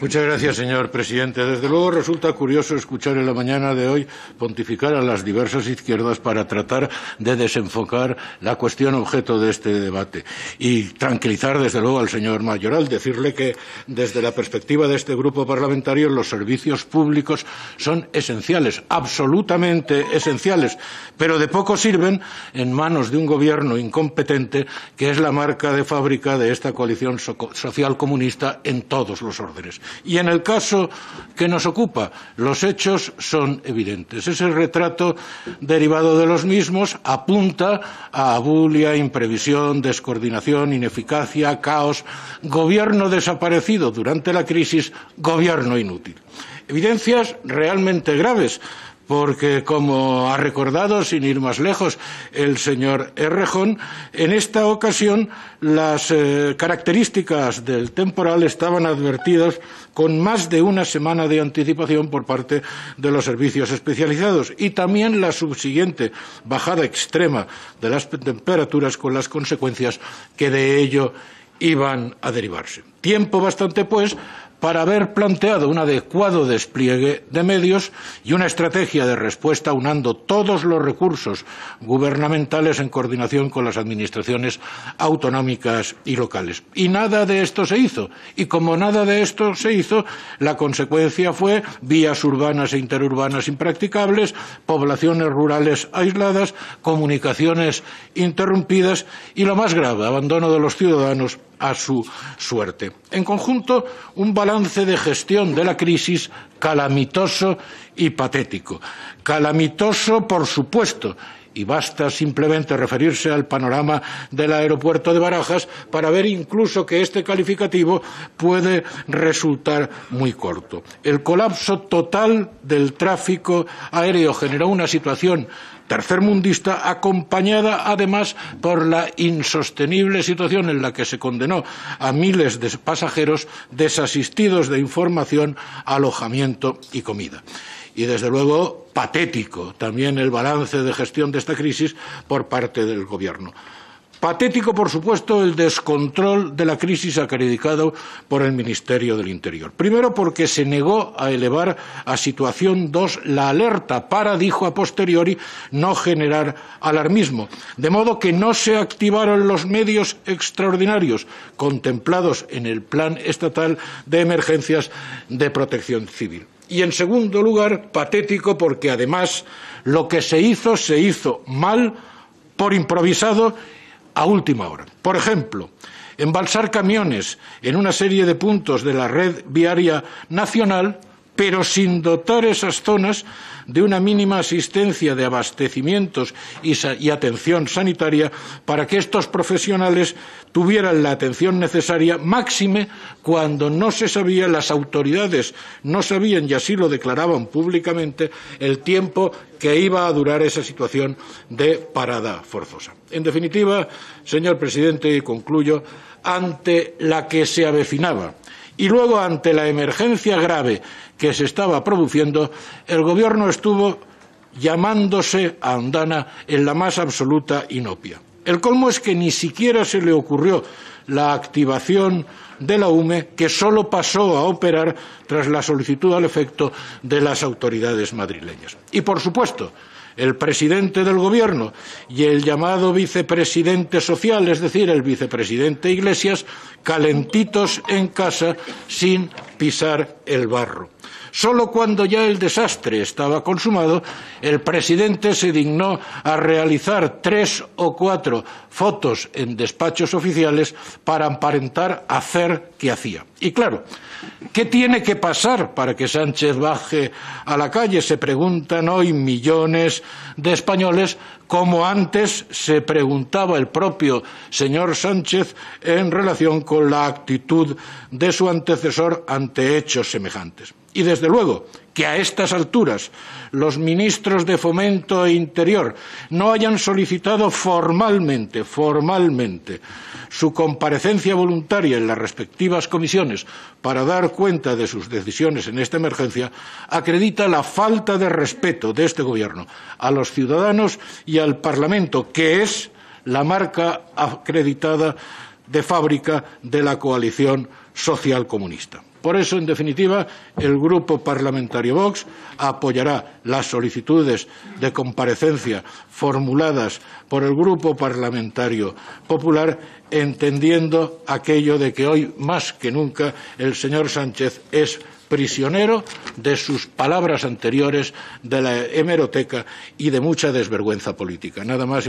Muchas gracias, señor presidente. Desde luego resulta curioso escuchar en la mañana de hoy pontificar a las diversas izquierdas para tratar de desenfocar la cuestión objeto de este debate y tranquilizar, desde luego, al señor Mayoral, decirle que desde la perspectiva de este grupo parlamentario los servicios públicos son esenciales, absolutamente esenciales, pero de poco sirven en manos de un gobierno incompetente que es la marca de fábrica de esta coalición social comunista en todos los órdenes. Y en el caso que nos ocupa, los hechos son evidentes. Ese retrato derivado de los mismos apunta a abulia, imprevisión, descoordinación, ineficacia, caos, gobierno desaparecido durante la crisis, gobierno inútil. Evidencias realmente graves porque, como ha recordado, sin ir más lejos, el señor Errejón, en esta ocasión las eh, características del temporal estaban advertidas con más de una semana de anticipación por parte de los servicios especializados y también la subsiguiente bajada extrema de las temperaturas con las consecuencias que de ello iban a derivarse. Tiempo bastante, pues, para haber planteado un adecuado despliegue de medios y una estrategia de respuesta unando todos los recursos gubernamentales en coordinación con las administraciones autonómicas y locales. Y nada de esto se hizo. Y como nada de esto se hizo, la consecuencia fue vías urbanas e interurbanas impracticables, poblaciones rurales aisladas, comunicaciones interrumpidas y, lo más grave, abandono de los ciudadanos a su suerte. En conjunto, un balance de gestión de la crisis calamitoso y patético. Calamitoso, por supuesto, y basta simplemente referirse al panorama del aeropuerto de Barajas para ver incluso que este calificativo puede resultar muy corto. El colapso total del tráfico aéreo generó una situación tercermundista, acompañada además por la insostenible situación en la que se condenó a miles de pasajeros desasistidos de información, alojamiento y comida. Y, desde luego, patético también el balance de gestión de esta crisis por parte del Gobierno. Patético, por supuesto, el descontrol de la crisis acreditado por el Ministerio del Interior. Primero, porque se negó a elevar a situación dos la alerta para, dijo a posteriori, no generar alarmismo. De modo que no se activaron los medios extraordinarios contemplados en el Plan Estatal de Emergencias de Protección Civil. Y, en segundo lugar, patético porque, además, lo que se hizo se hizo mal, por improvisado a última hora. Por ejemplo, embalsar camiones en una serie de puntos de la red viaria nacional, pero sin dotar esas zonas de una mínima asistencia de abastecimientos y, atención sanitaria para que estos profesionales tuvieran la atención necesaria, máxime cuando no se sabía, las autoridades no sabían y así lo declaraban públicamente, el tiempo que iba a durar esa situación de parada forzosa. En definitiva, señor presidente, y concluyo, ante la que se avecinaba y luego ante la emergencia grave que se estaba produciendo, el Gobierno estuvo llamándose a Andana en la más absoluta inopia. El colmo es que ni siquiera se le ocurrió la activación de la UME, que solo pasó a operar tras la solicitud al efecto de las autoridades madrileñas. Y, por supuesto, el presidente del Gobierno y el llamado vicepresidente social, es decir, el vicepresidente Iglesias, calentitos en casa sin pisar el barro. Solo cuando ya el desastre estaba consumado, el presidente se dignó a realizar tres o cuatro fotos en despachos oficiales para aparentar hacer que hacía. Y claro, ¿qué tiene que pasar para que Sánchez baje a la calle? Se preguntan hoy millones de españoles, como antes se preguntaba el propio señor Sánchez en relación con la actitud de su antecesor ante hechos semejantes. Y desde luego que a estas alturas los ministros de Fomento e Interior no hayan solicitado formalmente, formalmente, su comparecencia voluntaria en las respectivas comisiones para dar cuenta de sus decisiones en esta emergencia, acredita la falta de respeto de este Gobierno a los ciudadanos y al Parlamento, que es la marca acreditada de fábrica de la coalición social comunista. Por eso, en definitiva, el Grupo Parlamentario Vox apoyará las solicitudes de comparecencia formuladas por el Grupo Parlamentario Popular, entendiendo aquello de que hoy, más que nunca, el señor Sánchez es prisionero de sus palabras anteriores, de la hemeroteca y de mucha desvergüenza política. Nada más